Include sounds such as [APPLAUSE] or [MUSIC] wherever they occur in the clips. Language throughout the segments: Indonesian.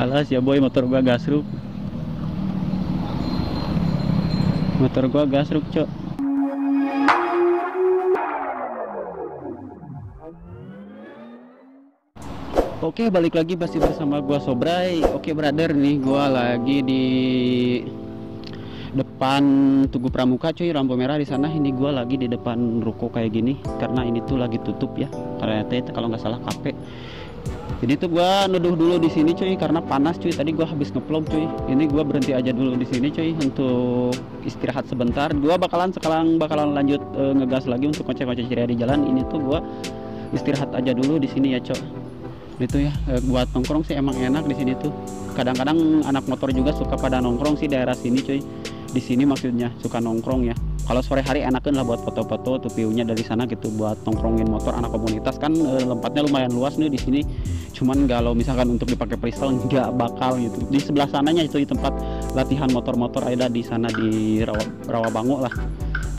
alas ya boy motor gua gasruk. Motor gua gasruk cok. Oke balik lagi masih bersama gua Sobrai Oke brother nih gua lagi di depan Tugu Pramuka cuy. Lampu merah di sana. Ini gua lagi di depan ruko kayak gini karena ini tuh lagi tutup ya. Ternyata kalau nggak salah kafe jadi tuh gua neduh dulu di sini cuy karena panas cuy. Tadi gua habis ngevlog cuy. Ini gua berhenti aja dulu di sini cuy untuk istirahat sebentar. Gua bakalan sekarang bakalan lanjut e, ngegas lagi untuk ngecek-ngecek ceria di jalan. Ini tuh gua istirahat aja dulu di sini ya cok. Itu ya. E, buat nongkrong sih emang enak di sini tuh. Kadang-kadang anak motor juga suka pada nongkrong sih daerah sini cuy. Di sini maksudnya suka nongkrong ya kalau sore hari enakan lah buat foto-foto tuh view-nya dari sana gitu buat nongkrongin motor anak komunitas. Kan tempatnya lumayan luas nih di sini. Cuman kalau misalkan untuk dipakai pistol nggak bakal gitu. Di sebelah sananya itu di tempat latihan motor-motor ada di sana di Rawa, Rawabangu lah.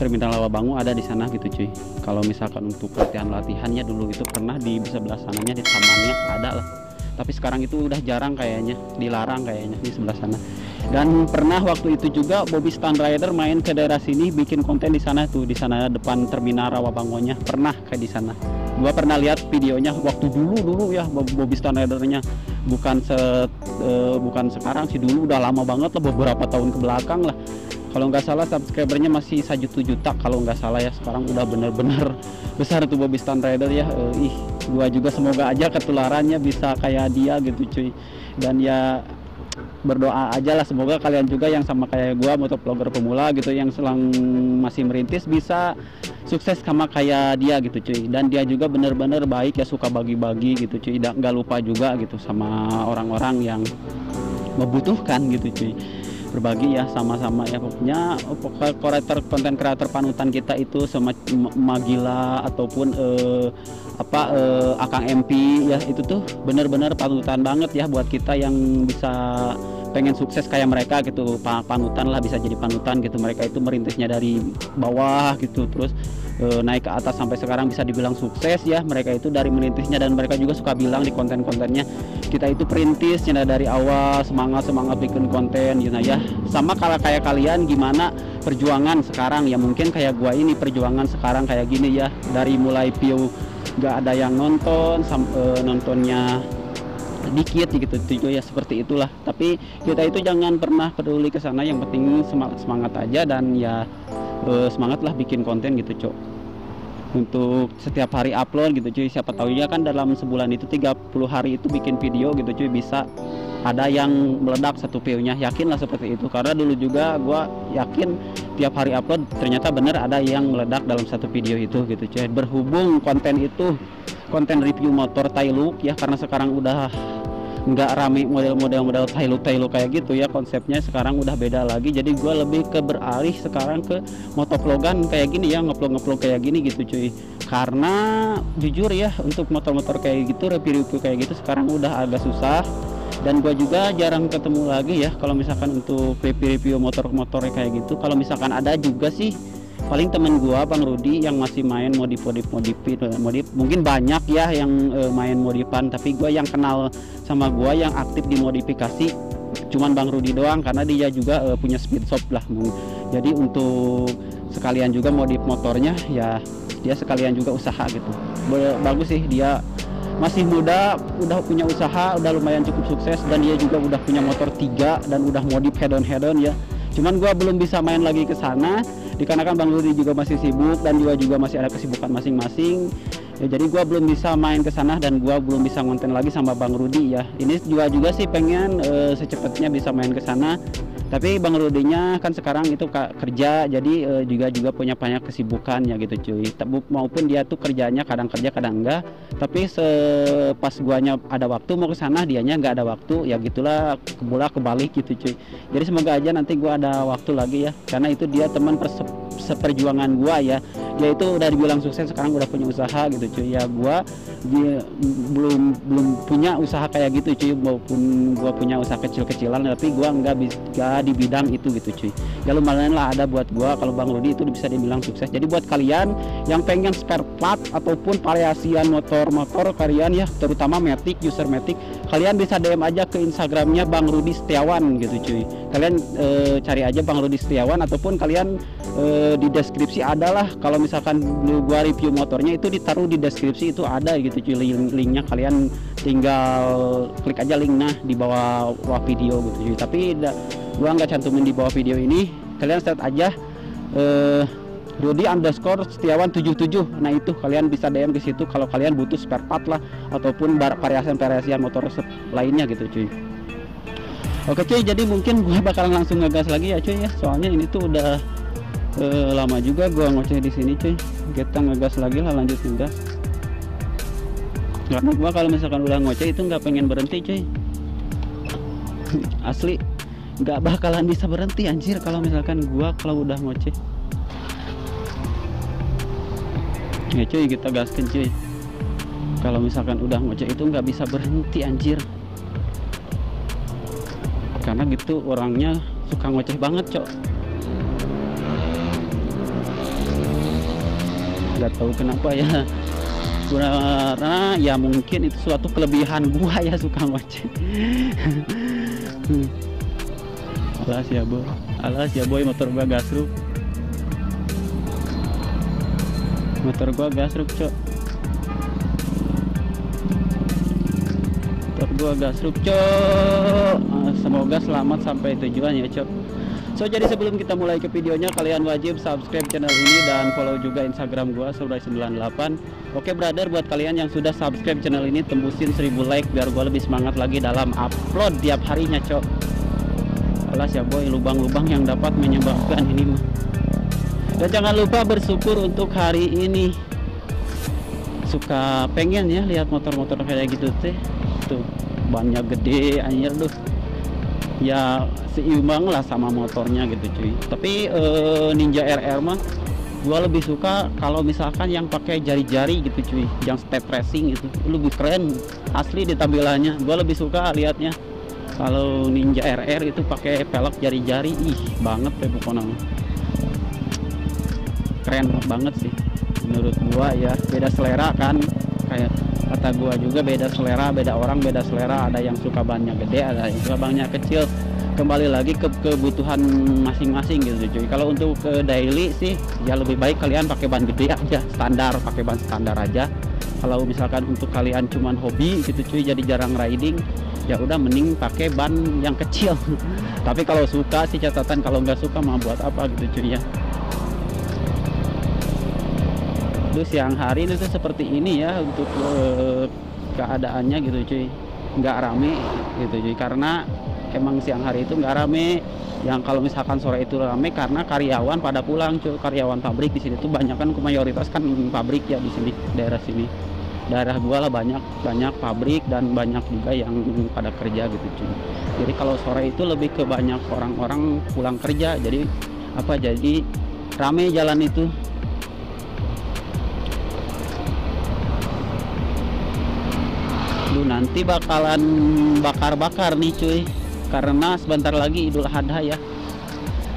Terminal Rawabangu ada di sana gitu cuy. Kalau misalkan untuk latihan-latihannya dulu itu pernah di sebelah sananya di tamannya ada lah. Tapi sekarang itu udah jarang kayaknya dilarang kayaknya di sebelah sana dan pernah waktu itu juga Bobby Stan Rider main ke daerah sini bikin konten di sana tuh di sana depan terminal Rawabangonya. Pernah kayak di sana. Gua pernah lihat videonya waktu dulu dulu ya Bobby Stan Ridernya. Bukan se uh, bukan sekarang sih dulu udah lama banget lah beberapa tahun ke belakang lah. Kalau nggak salah subscribernya masih satu juta kalau nggak salah ya sekarang udah bener-bener [LAUGHS] besar tuh Bobby Stan Rider ya. Uh, ih gua juga semoga aja ketularannya bisa kayak dia gitu cuy. Dan ya berdoa aja lah. Semoga kalian juga yang sama kayak gua motovlogger pemula gitu yang selang masih merintis bisa sukses sama kayak dia gitu cuy. Dan dia juga bener-bener baik ya suka bagi-bagi gitu cuy. Nggak lupa juga gitu sama orang-orang yang membutuhkan gitu cuy. Berbagi ya sama-sama ya pokoknya kreator konten kreator panutan kita itu sama Magila ataupun eh, apa eh, Akang MP ya itu tuh bener-bener panutan banget ya buat kita yang bisa pengen sukses kayak mereka gitu. Panutan lah bisa jadi panutan gitu. Mereka itu merintisnya dari bawah gitu. Terus e, naik ke atas sampai sekarang bisa dibilang sukses ya. Mereka itu dari merintisnya dan mereka juga suka bilang di konten-kontennya kita itu perintisnya dari awal semangat semangat bikin konten. Gitu. Ya sama kalau kayak kalian gimana perjuangan sekarang? Ya mungkin kayak gua ini perjuangan sekarang kayak gini ya. Dari mulai view nggak ada yang nonton sam, e, nontonnya dikit gitu tujuh ya seperti itulah. Tapi kita itu jangan pernah peduli ke sana yang penting semangat semangat aja dan ya eh, semangatlah bikin konten gitu cok. Untuk setiap hari upload gitu cuy. Siapa tahu ya kan dalam sebulan itu 30 hari itu bikin video gitu cuy bisa ada yang meledak satu view-nya yakinlah seperti itu. Karena dulu juga gua yakin tiap hari upload ternyata bener ada yang meledak dalam satu video itu gitu cuy. Berhubung konten itu konten review motor Tailuk ya karena sekarang udah nggak rame model-model model Tailuk Tailuk kayak gitu ya konsepnya sekarang udah beda lagi. Jadi gue lebih ke beralih sekarang ke motovlogan kayak gini ya ngevlog ngevlog kayak gini gitu cuy. Karena jujur ya untuk motor-motor kayak gitu review-review kayak gitu sekarang udah agak susah dan gue juga jarang ketemu lagi ya kalau misalkan untuk review-review motor-motor kayak gitu. Kalau misalkan ada juga sih paling temen gua Bang Rudi yang masih main modif modif modif modif. Mungkin banyak ya yang uh, main modifan tapi gua yang kenal sama gua yang aktif di modifikasi cuman Bang Rudi doang karena dia juga uh, punya speed shop lah jadi untuk sekalian juga modif motornya ya dia sekalian juga usaha gitu. Bagus sih dia masih muda udah punya usaha udah lumayan cukup sukses dan dia juga udah punya motor tiga dan udah modif head on head on ya. Cuman gua belum bisa main lagi ke sana dikarenakan Bang Rudi juga masih sibuk dan juga juga masih ada kesibukan masing-masing. Ya jadi gua belum bisa main ke sana dan gua belum bisa ngonten lagi sama Bang Rudi ya. Ini juga juga sih pengen e, secepatnya bisa main ke sana tapi Bang Rudinya kan sekarang itu kerja jadi e, juga juga punya banyak kesibukan ya gitu cuy. Maupun dia tuh kerjanya kadang kerja kadang enggak. Tapi pas guanya ada waktu mau ke sana dianya nggak ada waktu ya gitulah kebula kebalik gitu cuy. Jadi semoga aja nanti gua ada waktu lagi ya. Karena itu dia teman seperjuangan gua ya. Yaitu udah dibilang sukses sekarang udah punya usaha gitu cuy. Ya gua dia, belum belum punya usaha kayak gitu cuy. Maupun gua punya usaha kecil-kecilan tapi gua nggak bisa di bidang itu gitu cuy. Ya lumayan lah ada buat gua. Kalau Bang Rudi itu bisa dibilang sukses. Jadi buat kalian yang pengen spare part ataupun variasian motor-motor kalian ya terutama Matic user Matic kalian bisa DM aja ke Instagramnya Bang Rudi Setiawan gitu cuy. Kalian e, cari aja Bang Rudi Setiawan ataupun kalian e, di deskripsi adalah kalau misalkan gua review motornya itu ditaruh di deskripsi itu ada gitu cuy link linknya. Kalian tinggal klik aja linknya di bawah, bawah video gitu cuy. Tapi da, gua nggak cantumin di bawah video ini. Kalian set aja eh, Rudi underscore Setiawan 77 nah itu kalian bisa DM ke situ kalau kalian butuh spare part lah ataupun variasian-variasian motor lainnya gitu cuy. Oke cuy jadi mungkin gue [LAUGHS] bakalan langsung ngegas lagi ya cuy ya. Soalnya ini tuh udah uh, lama juga gue ngoceh di sini cuy. Kita ngegas lagi lah lanjut ngegas. Karena gue kalau misalkan udah ngoceh itu nggak pengen berhenti cuy. [LAUGHS] Asli nggak bakalan bisa berhenti anjir kalau misalkan gue kalau udah ngoceh. Ya cuy kita gaskan cuy. Kalau misalkan udah ngoceh itu nggak bisa berhenti anjir. Karena gitu orangnya suka ngoceh banget cok nggak tahu kenapa ya. Karena ya mungkin itu suatu kelebihan gua ya suka ngoceh. Alas ya boy alas ya boy motor gua gasruk. Motor gua gasruk cok. Motor gua gasruk cok. Semoga selamat sampai tujuan ya cok So jadi sebelum kita mulai ke videonya kalian wajib subscribe channel ini dan follow juga Instagram gua Sobrai98. Oke brother buat kalian yang sudah subscribe channel ini tembusin 1000 like biar gua lebih semangat lagi dalam upload tiap harinya, Cok. Alas ya boy, lubang-lubang yang dapat menyebabkan ini mah. Dan jangan lupa bersyukur untuk hari ini. Suka pengen ya lihat motor-motor kayak gitu teh. Tuh, banyak gede anjir tuh ya seimbang lah sama motornya gitu cuy. Tapi uh, Ninja RR mah gua lebih suka kalau misalkan yang pakai jari-jari gitu cuy. Yang step racing itu lebih keren asli di tampilannya. Gua lebih suka liatnya kalau Ninja RR itu pakai pelek jari-jari. Ih banget ya pokoknya. Keren banget sih menurut gua ya. Beda selera kan kayak kata gua juga beda selera beda orang beda selera. Ada yang suka banyak gede ada yang suka banyak kecil. Kembali lagi ke kebutuhan masing-masing gitu cuy. Kalau untuk ke daily sih ya lebih baik kalian pakai ban gede aja standar pakai ban standar aja. Kalau misalkan untuk kalian cuman hobi gitu cuy jadi jarang riding ya udah mending pakai ban yang kecil. [LAUGHS] Tapi kalau suka sih catatan kalau nggak suka mau buat apa gitu cuy ya terus siang hari itu seperti ini ya untuk uh, keadaannya gitu cuy. Nggak rame gitu cuy. Karena emang siang hari itu nggak rame. Yang kalau misalkan sore itu rame karena karyawan pada pulang cuy. Karyawan pabrik di sini tuh banyak kan mayoritas kan pabrik ya di sini daerah sini. Daerah gua lah banyak banyak pabrik dan banyak juga yang pada kerja gitu cuy. Jadi kalau sore itu lebih ke banyak orang-orang pulang kerja. Jadi apa jadi rame jalan itu Lu nanti bakalan bakar-bakar nih cuy. Karena sebentar lagi Idul Adha ya.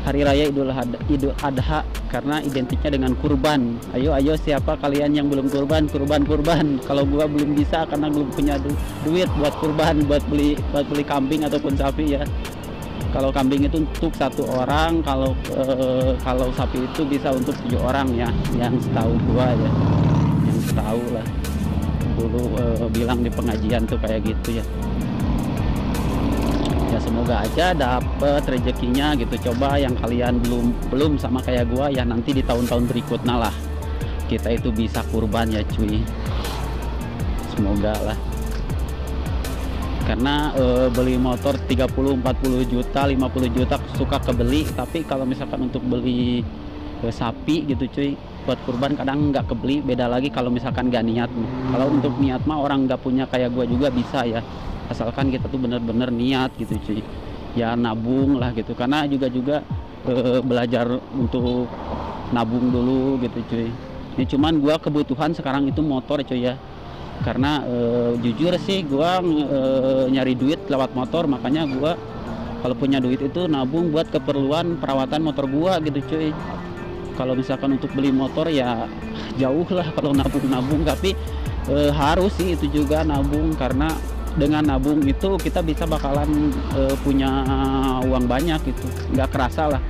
Hari raya Idul Adha, Idul Adha karena identiknya dengan kurban. Ayo ayo siapa kalian yang belum kurban kurban kurban. Kalau gua belum bisa karena belum punya du duit buat kurban buat beli buat beli kambing ataupun sapi ya. Kalau kambing itu untuk satu orang kalau e, kalau sapi itu bisa untuk tujuh orang ya yang setahu gua ya. Yang setahu lah dulu uh, bilang di pengajian tuh kayak gitu ya. Ya semoga aja dapet rezekinya gitu. Coba yang kalian belum belum sama kayak gua ya nanti di tahun-tahun berikutnya lah. Kita itu bisa kurban ya cuy. Semoga lah. Karena e, beli motor 30 40 juta 50 juta suka kebeli tapi kalau misalkan untuk beli e, sapi gitu cuy. Buat kurban kadang nggak kebeli beda lagi kalau misalkan gak niat kalau untuk niat mah orang nggak punya kayak gue juga bisa ya. Asalkan kita tuh bener-bener niat gitu cuy. Ya nabung lah gitu. Karena juga juga e, belajar untuk nabung dulu gitu cuy. Ini cuman gua kebutuhan sekarang itu motor cuy ya. Karena e, jujur sih gua e, nyari duit lewat motor. Makanya gua kalau punya duit itu nabung buat keperluan perawatan motor gua gitu cuy kalau misalkan untuk beli motor ya jauh lah kalau nabung-nabung tapi e, harus sih itu juga nabung karena dengan nabung itu kita bisa bakalan e, punya uang banyak gitu nggak kerasa lah.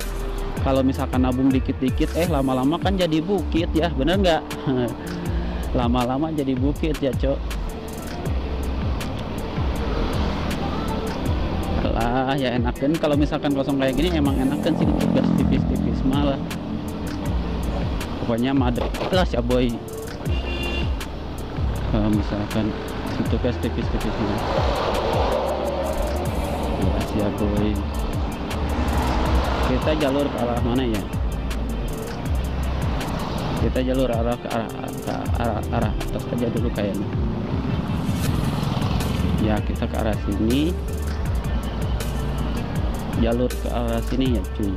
Kalau misalkan nabung dikit-dikit eh lama-lama kan jadi bukit ya bener nggak? [LAUGHS] Lama-lama jadi bukit ya cok. Lah ya enakan. Kalau misalkan kosong kayak gini emang enakan sih tugas tipis-tipis malah pokoknya madep lah ya boy. Kalau misalkan tugas tipis-tipis malah ya boy. Kita jalur ke arah mana ya? Kita jalur arah ke arah ke arah, arah atas aja dulu kayaknya. Ya kita ke arah sini. Jalur ke arah sini ya cuy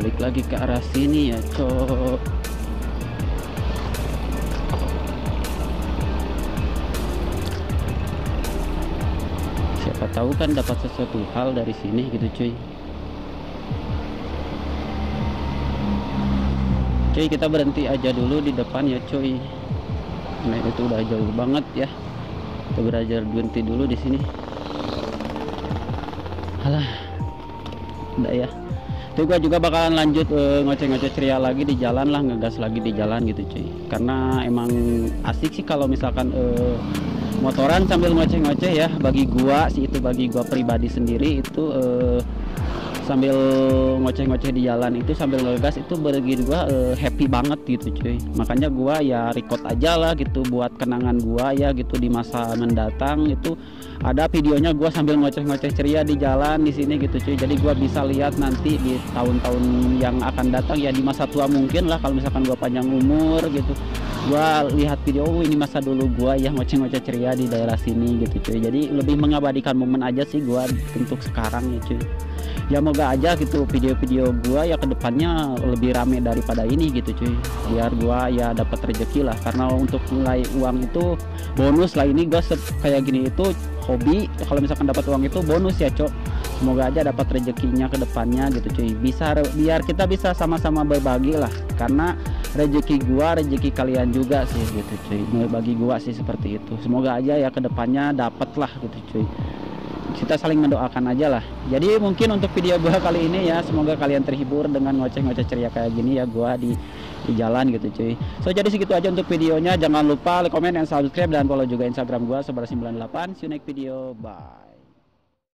balik lagi ke arah sini ya cok. Siapa tahu kan dapat sesuatu hal dari sini gitu cuy. Cuy kita berhenti aja dulu di depan ya cuy. Nah itu udah jauh banget ya. Kita belajar berhenti dulu di sini. Alah udah ya itu gua juga bakalan lanjut uh, ngoceh-ngoceh ceria lagi di jalan lah ngegas lagi di jalan gitu cuy. Karena emang asik sih kalau misalkan uh, motoran sambil ngoceh-ngoceh ya. Bagi gua sih itu bagi gua pribadi sendiri itu uh, sambil ngoceh-ngoceh di jalan itu sambil ngegas itu bagi gua uh, happy banget gitu cuy. Makanya gua ya record aja lah gitu buat kenangan gua ya gitu di masa mendatang itu ada videonya gua sambil ngoceh-ngoceh ceria di jalan di sini gitu cuy. Jadi gua bisa lihat nanti di tahun-tahun yang akan datang ya di masa tua mungkin lah kalau misalkan gua panjang umur gitu. Gua lihat video oh, ini masa dulu gua yang ngoceh-ngoceh ceria di daerah sini gitu cuy. Jadi lebih mengabadikan momen aja sih gua untuk sekarang ya cuy ya moga aja gitu video-video gua ya ke depannya lebih rame daripada ini gitu cuy. Biar gua ya dapat rezeki lah. Karena untuk nilai uang itu bonus lah. Ini gua kayak gini itu hobi. Kalau misalkan dapat uang itu bonus ya cok. Semoga aja dapat rezekinya ke depannya gitu cuy. Bisa biar kita bisa sama-sama berbagi lah. Karena rezeki gua rezeki kalian juga sih gitu cuy. Bagi gua sih seperti itu. Semoga aja ya ke depannya dapat lah gitu cuy kita saling mendoakan aja lah. Jadi mungkin untuk video gua kali ini ya semoga kalian terhibur dengan ngoceh-ngoceh ceria kayak gini ya gua di di jalan gitu cuy. So jadi segitu aja untuk videonya. Jangan lupa like comment dan subscribe. Dan follow juga instagram gua sebar 98 see you next video. Bye